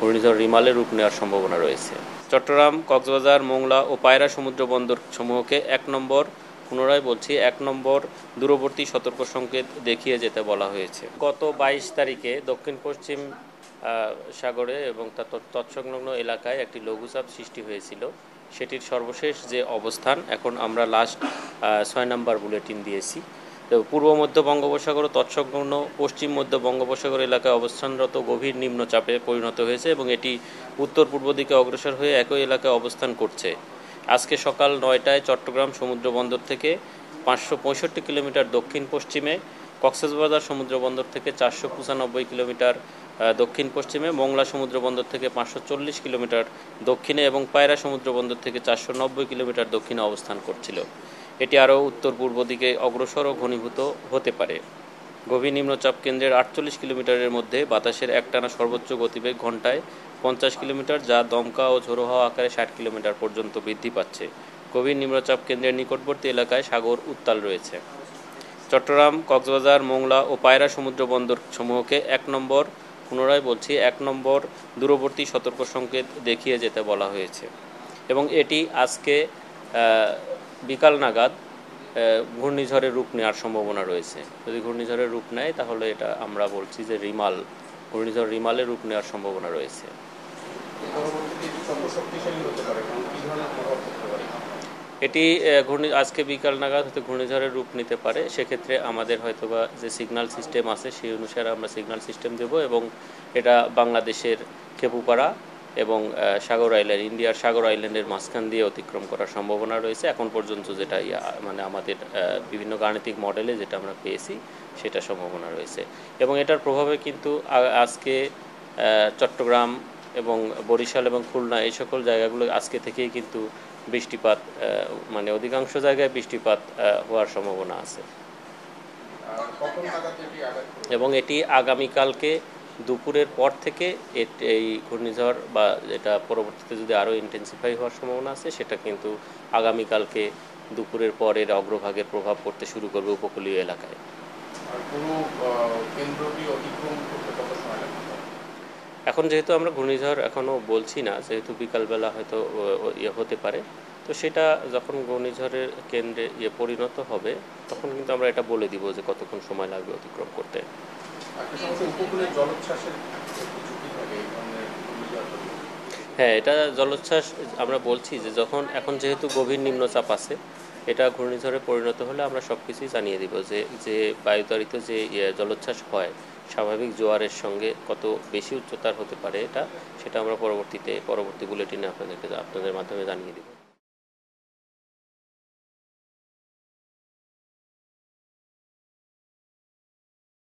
ঘূর্ণিঝড় রিমালে রূপ নেওয়ার সম্ভাবনা রয়েছে। চট্টগ্রাম, কক্সবাজার, মোংলা ও পায়রা সমুদ্র বন্দর সমূহকে এক নম্বর, পুনরায় বলছি এক নম্বর দূরবর্তী সতর্ক সংকেত দেখিয়ে যেতে বলা হয়েছে। গত বাইশ তারিখে দক্ষিণ পশ্চিম সাগরে এবং তার তৎসংলগ্ন এলাকায় একটি লঘুচাপ সৃষ্টি হয়েছিল। সেটির সর্বশেষ যে অবস্থান, এখন আমরা লাস্ট ছয় নম্বর বুলেটিন দিয়েছি। পূর্ব মধ্য বঙ্গোপসাগর ও তৎসংলগ্ন পশ্চিম মধ্য বঙ্গোপসাগর এলাকায় অবস্থানরত গভীর নিম্নচাপে পরিণত হয়েছে এবং এটি উত্তর পূর্ব দিকে অগ্রসর হয়ে একই এলাকায় অবস্থান করছে। আজকে সকাল নয়টায় চট্টগ্রাম সমুদ্র বন্দর থেকে পাঁচশো পঁয়ষট্টি কিলোমিটার দক্ষিণ পশ্চিমে, কক্সবাজার সমুদ্র বন্দর থেকে চারশো পঁচানব্বই কিলোমিটার দক্ষিণ পশ্চিমে, মোংলা সমুদ্র বন্দর থেকে পাঁচশো চল্লিশ কিলোমিটার দক্ষিণে এবং পায়রা সমুদ্র বন্দর থেকে চারশো নব্বই কিলোমিটার দক্ষিণে অবস্থান করছিল। এটি আরও উত্তর পূর্ব দিকে অগ্রসর ও ঘনীভূত হতে পারে। গভীর নিম্নচাপ কেন্দ্রের আটচল্লিশ কিলোমিটারের মধ্যে বাতাসের একটানা সর্বোচ্চ গতিবেগ ঘন্টায় পঞ্চাশ কিলোমিটার, যা দমকা ও ঝোড়ো হাওয়া আকারে ষাট কিলোমিটার পর্যন্ত বৃদ্ধি পাচ্ছে। গভীর নিম্নচাপ কেন্দ্রের নিকটবর্তী এলাকায় সাগর উত্তাল রয়েছে। চট্টগ্রাম, কক্সবাজার, মোংলা ও পায়রা সমুদ্র বন্দর সমূহকে এক নম্বর, পুনরায় বলছি এক নম্বর দূরবর্তী সতর্ক সংকেত দেখিয়ে যেতে বলা হয়েছে। এবং এটি আজকে বিকাল নাগাদ ঘূর্ণিঝড়ের রূপ নেওয়ার সম্ভাবনা রয়েছে। যদি ঘূর্ণিঝড়ের রূপ নেয়, তাহলে এটা আমরা বলছি যে রিমাল, ঘূর্ণিঝড় রিমালের রূপ নেওয়ার সম্ভাবনা রয়েছে। এটি ঘূর্ণি, আজকে বিকাল নাগাদ হয়তো ঘূর্ণিঝড়ের রূপ নিতে পারে। সেক্ষেত্রে আমাদের হয়তোবা যে সিগন্যাল সিস্টেম আছে, সেই অনুসারে আমরা সিগন্যাল সিস্টেম দেব এবং এটা বাংলাদেশের খেপুপাড়া এবং সাগর আইল্যান্ড ইন্ডিয়ার সাগর আইল্যান্ডের মাঝখান দিয়ে অতিক্রম করার সম্ভাবনা রয়েছে। এখন পর্যন্ত যেটা মানে আমাদের বিভিন্ন গাণিতিক মডেলে যেটা আমরা পেয়েছি সেটা সম্ভাবনা রয়েছে। এবং এটার প্রভাবে কিন্তু আজকে চট্টগ্রাম এবং বরিশাল এবং খুলনা এই সকল জায়গাগুলো আজকে থেকেই কিন্তু বৃষ্টিপাত মানে অধিকাংশ জায়গায় বৃষ্টিপাত হওয়ার সম্ভাবনা আছে। এবং এটি আগামীকালকে দুপুরের পর থেকে এই ঘূর্ণিঝড় বা এটা পরবর্তীতে যদি আরও ইন্টেন্সিফাই হওয়ার সম্ভাবনা আছে সেটা কিন্তু আগামীকালকে দুপুরের পর এর অগ্রভাগের প্রভাব পড়তে শুরু করবে উপকূলীয় এলাকায়। এখন যেহেতু আমরা ঘূর্ণিঝড় এখনও বলছি না যেহেতু বিকালবেলা হয়তো ইয়ে হতে পারে তো সেটা যখন ঘূর্ণিঝড়ের কেন্দ্রে ইয়ে পরিণত হবে তখন কিন্তু আমরা এটা বলে দিব যে কতক্ষণ সময় লাগবে অতিক্রম করতে। হ্যাঁ এটা জলোচ্ছ্বাস, আমরা বলছি যে যখন, এখন যেহেতু গভীর নিম্নচাপ আছে, এটা ঘূর্ণিঝড়ে পরিণত হলে আমরা সব কিছুই জানিয়ে দিব যে যে বায়ুতাড়িত যে ইয়ে জলোচ্ছ্বাস হয়, স্বাভাবিক জোয়ারের সঙ্গে কত বেশি উচ্চতার হতে পারে এটা, সেটা আমরা পরবর্তীতে, পরবর্তী বুলেটিনে আপনাদেরকে, আপনাদের মাধ্যমে জানিয়ে দিব।